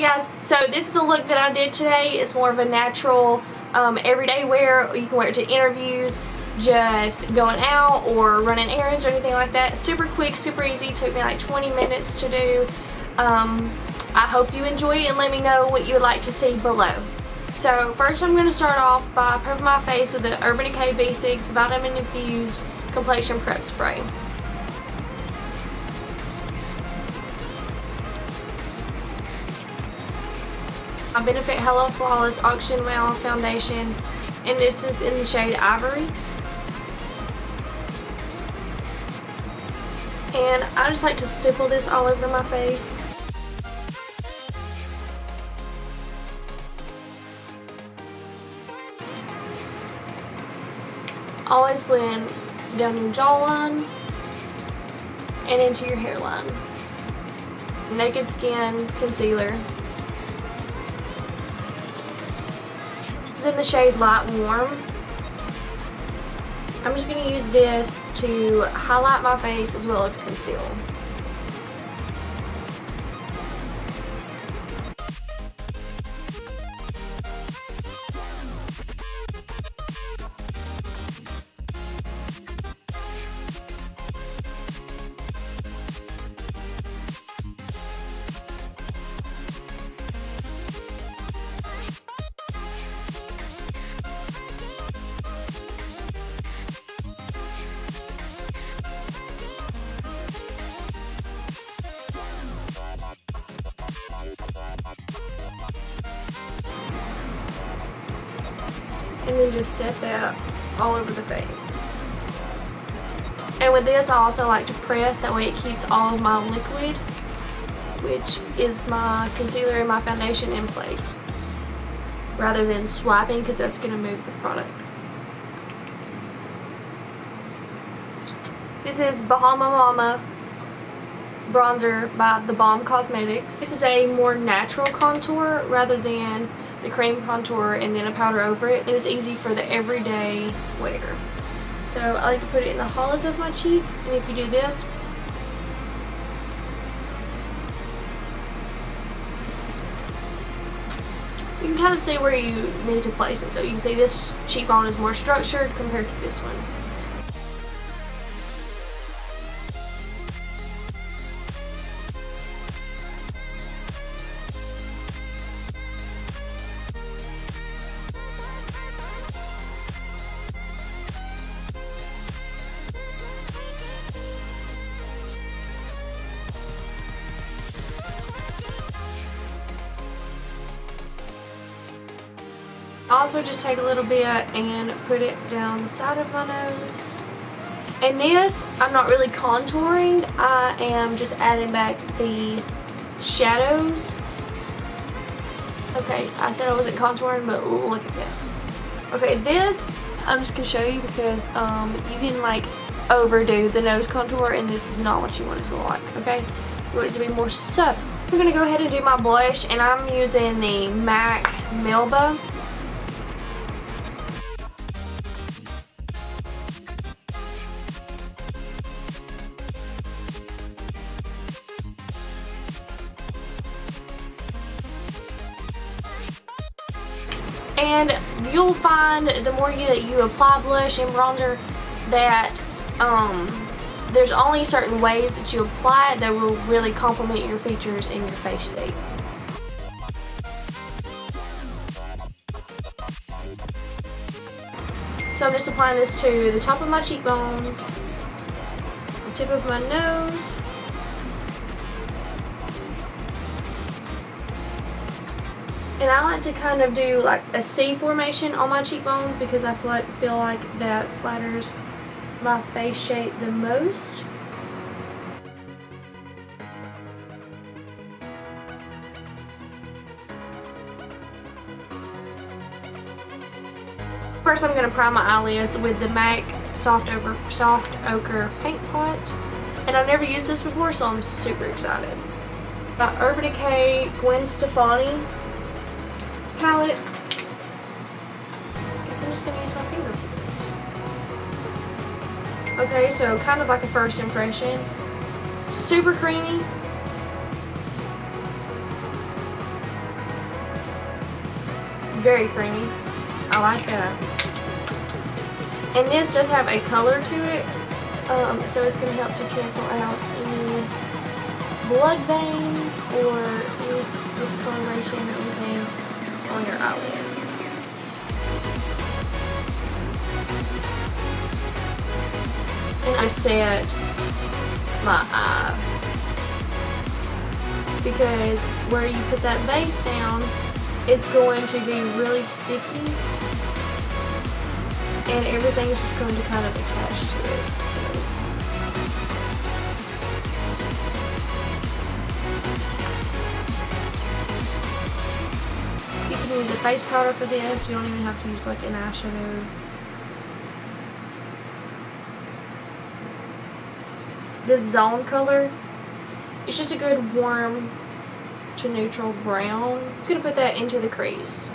Guys, so this is the look that I did today. It's more of a natural um, everyday wear. You can wear it to interviews, just going out or running errands or anything like that. Super quick, super easy. Took me like 20 minutes to do. Um, I hope you enjoy it and let me know what you would like to see below. So first I'm going to start off by prepping my face with the Urban Decay B6 Vitamin Infused Complexion Prep Spray. My Benefit Hello Flawless Oxygen Wow Foundation and this is in the shade Ivory. And I just like to stipple this all over my face. Always blend down your jawline and into your hairline. Naked Skin Concealer. This is in the shade Light Warm. I'm just going to use this to highlight my face as well as conceal. And then just set that all over the face. And with this I also like to press, that way it keeps all of my liquid, which is my concealer and my foundation in place. Rather than swiping because that's going to move the product. This is Bahama Mama bronzer by The Balm Cosmetics. This is a more natural contour rather than the cream contour and then a powder over it. And it's easy for the everyday wear. So I like to put it in the hollows of my cheek. And if you do this, you can kind of see where you need to place it. So you can see this cheekbone is more structured compared to this one. Also just take a little bit and put it down the side of my nose. And this, I'm not really contouring. I am just adding back the shadows. Okay, I said I wasn't contouring, but look at this. Okay, this, I'm just going to show you because um, you can like overdo the nose contour and this is not what you want it to look like, okay? You want it to be more subtle. I'm going to go ahead and do my blush and I'm using the MAC Melba and you'll find the more you, you apply blush and bronzer that um, there's only certain ways that you apply it that will really complement your features and your face shape. So I'm just applying this to the top of my cheekbones, the tip of my nose, And I like to kind of do like a C formation on my cheekbone because I feel like, feel like that flatters my face shape the most. First I'm going to prime my eyelids with the MAC Soft, Over, Soft Ochre Paint Pot. And I've never used this before so I'm super excited. By Urban Decay Gwen Stefani palette. I guess I'm just going to use my finger for this. Okay, so kind of like a first impression. Super creamy. very creamy. I like that. And this does have a color to it, um, so it's going to help to cancel out any blood veins or any discoloration or anything on your eyelid. And I set my eye because where you put that base down, it's going to be really sticky and everything's just going to kind of attach to it. So. Use a face powder for this. You don't even have to use like an eyeshadow. This zone color, it's just a good warm to neutral brown. I'm going to put that into the crease.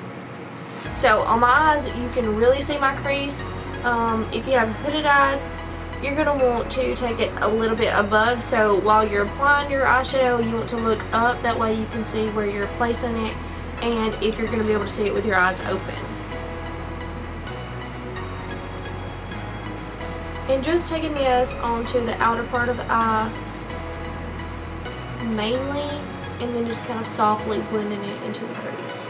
So on my eyes, you can really see my crease. Um, if you have hooded eyes, you're going to want to take it a little bit above. So while you're applying your eyeshadow, you want to look up. That way you can see where you're placing it and if you're going to be able to see it with your eyes open. And just taking this onto the outer part of the eye mainly and then just kind of softly blending it into the crease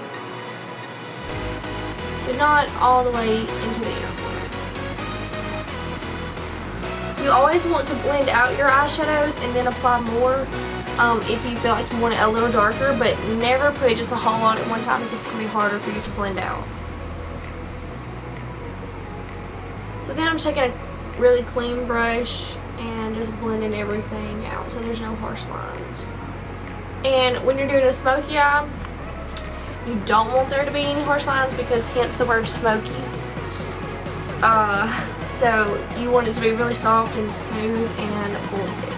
but not all the way into the inner corner. You always want to blend out your eyeshadows and then apply more um, if you feel like you want it a little darker, but never put just a whole lot at one time because it's going to be harder for you to blend out. So then I'm just taking a really clean brush and just blending everything out so there's no harsh lines. And when you're doing a smoky eye, you don't want there to be any harsh lines because hence the word smoky. Uh, so you want it to be really soft and smooth and blended.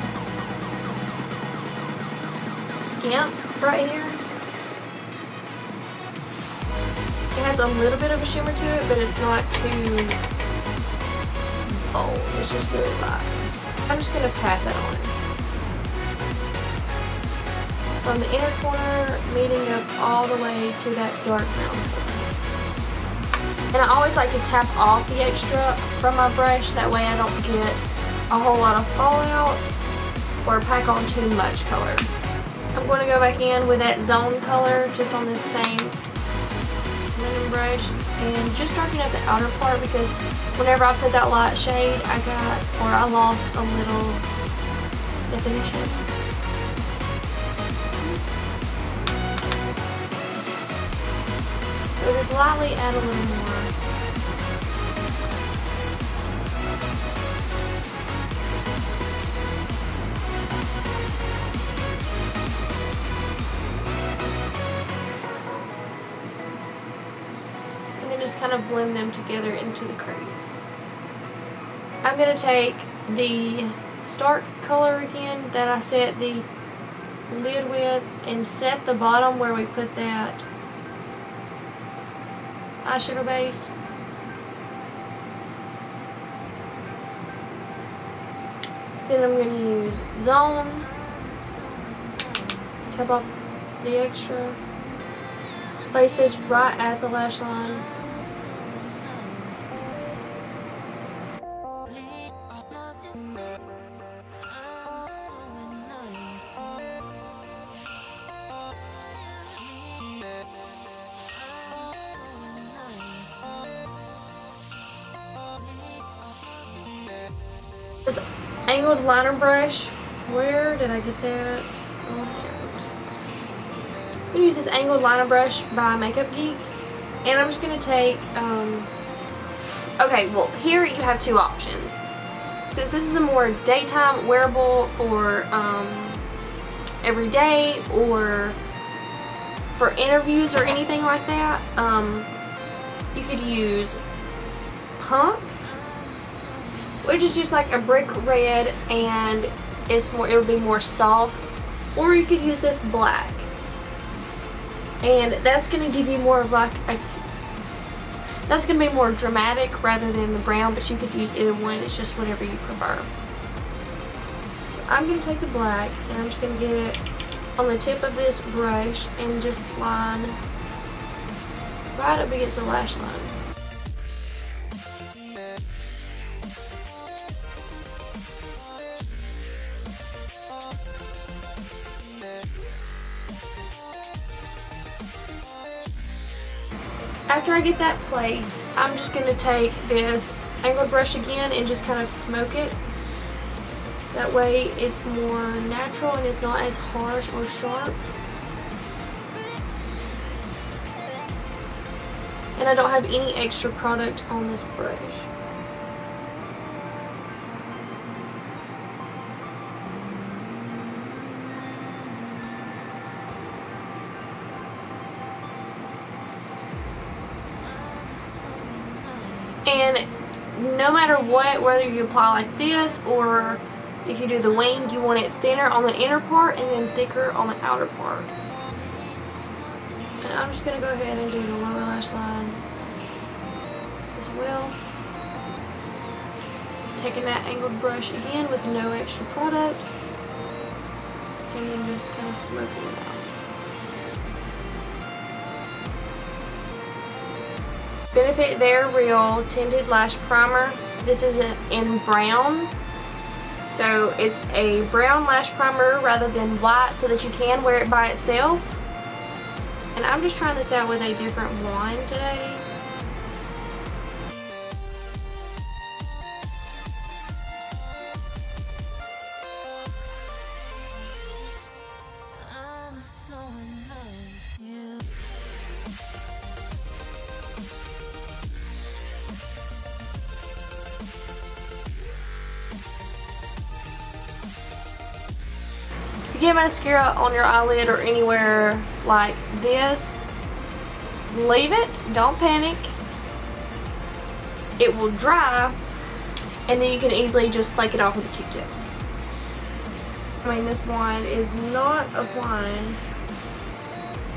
Skimp right here. It has a little bit of a shimmer to it, but it's not too bold. It's just really light. I'm just going to pat that on from the inner corner meeting up all the way to that dark brown And I always like to tap off the extra from my brush, that way I don't get a whole lot of fallout or pack on too much color. I'm going to go back in with that zone color just on this same linen brush and just darken up the outer part because whenever I put that light shade I got or I lost a little definition. So just lightly add a little more. Just kind of blend them together into the crease. I'm going to take the stark color again that I set the lid with and set the bottom where we put that eyeshadow base. Then I'm going to use Zone. Tap off the extra. Place this right at the lash line. Angled liner brush, where did I get that? I'm going to use this angled liner brush by Makeup Geek. And I'm just going to take, um, okay, well, here you have two options. Since this is a more daytime wearable for um, every day or for interviews or anything like that, um, you could use Punk which is just like a brick red and it's more it'll be more soft. Or you could use this black. And that's going to give you more of like a that's going to be more dramatic rather than the brown but you could use either one. It's just whatever you prefer. So I'm going to take the black and I'm just going to get it on the tip of this brush and just line right up against the lash line. I get that place, I'm just going to take this angled brush again and just kind of smoke it. That way it's more natural and it's not as harsh or sharp. And I don't have any extra product on this brush. Whether you apply like this or if you do the wing, you want it thinner on the inner part and then thicker on the outer part. And I'm just going to go ahead and do the lower lash line as well. Taking that angled brush again with no extra product. And then just kind of smoking it out. Benefit They're Real Tinted Lash Primer. This is in brown. So it's a brown lash primer rather than white so that you can wear it by itself. And I'm just trying this out with a different wand today. Get mascara on your eyelid or anywhere like this, leave it, don't panic. It will dry and then you can easily just flake it off with a q-tip. I mean this wand is not applying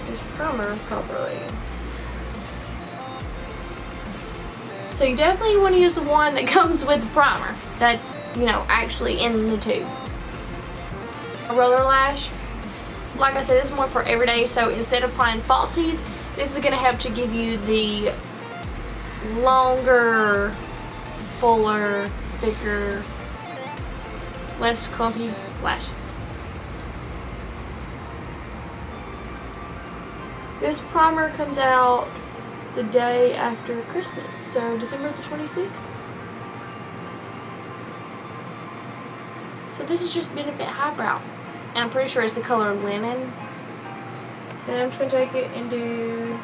this primer properly. So you definitely want to use the one that comes with the primer that's, you know, actually in the tube roller lash. Like I said, this is more for everyday, so instead of applying falsies, this is going to help to give you the longer, fuller, thicker, less clumpy lashes. This primer comes out the day after Christmas, so December the 26th. So this is just Benefit Highbrow. And I'm pretty sure it's the color linen. Then I'm just going to take it and do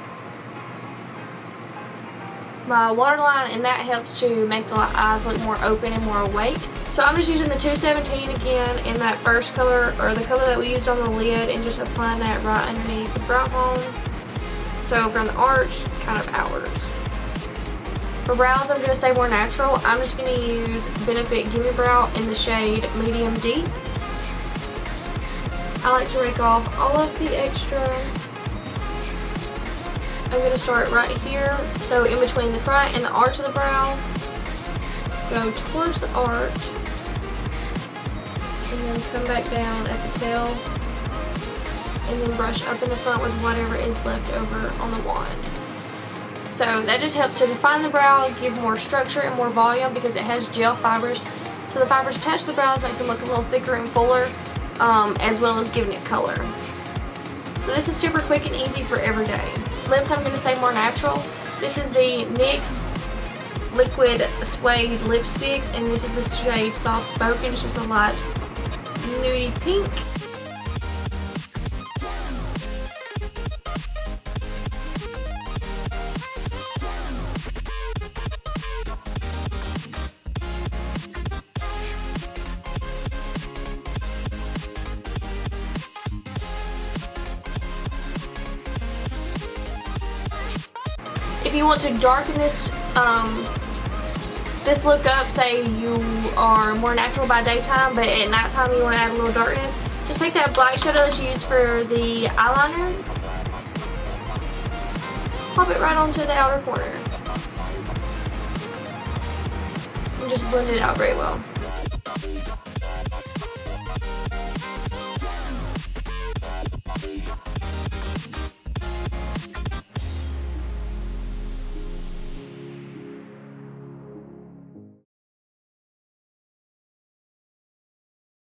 my waterline and that helps to make the eyes look more open and more awake. So I'm just using the 217 again in that first color or the color that we used on the lid and just applying that right underneath the brow bone. So from the arch, kind of outwards. For brows, I'm going to stay more natural. I'm just going to use Benefit Gimme Brow in the shade Medium Deep. I like to rake off all of the extra. I'm going to start right here, so in between the front and the arch of the brow. Go towards the arch. And then come back down at the tail. And then brush up in the front with whatever is left over on the wand. So that just helps to define the brow, give more structure and more volume because it has gel fibers. So the fibers attached to the brows makes them look a little thicker and fuller um, as well as giving it color. So this is super quick and easy for every day. Lips I'm going to say more natural. This is the NYX Liquid Suede Lipsticks and this is the shade Soft Spoken. It's just a light nudie pink. You want to darken this um, this look up, say you are more natural by daytime, but at nighttime you want to add a little darkness, just take that black shadow that you use for the eyeliner, pop it right onto the outer corner, and just blend it out very well.